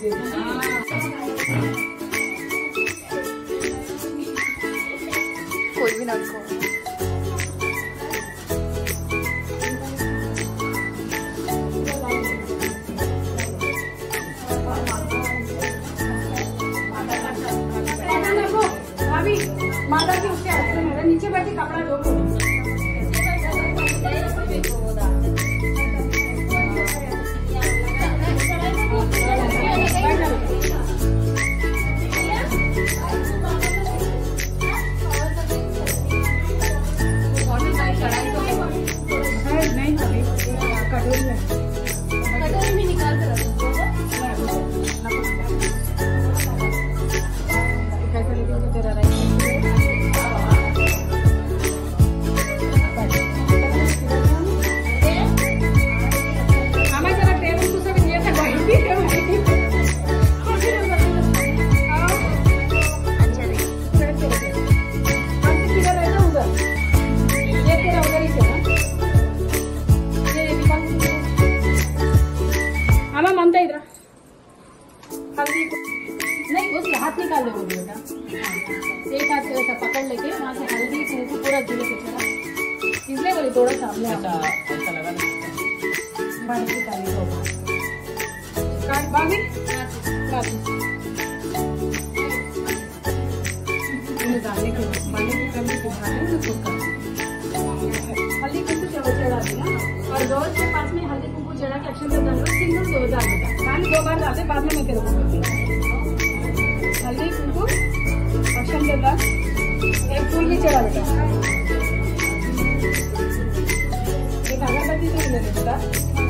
कोई भी ना माता की उसके हाथ में नीचे बैठे कपड़ा धो हल्दी नहीं उसके हाथ निकाल दो बेटा। एक हाथ से ऐसा पकड़ लेके वहाँ से हल्दी पूरा धुले के चला इसलिए बोले? थोड़ा सामने आओ। ऐसा लगा डालने के पानी कमी कर हल्दी दिया और रोज के कुमकुम के एक्शन से डालो सिंगल दो बार देता पानी दो बार डालते बाद में मैं तेरे को हल्दी कुमकुम एक्शन डाल एक फूल भी चढ़ा देता एक अगरबत्ती से ले लेता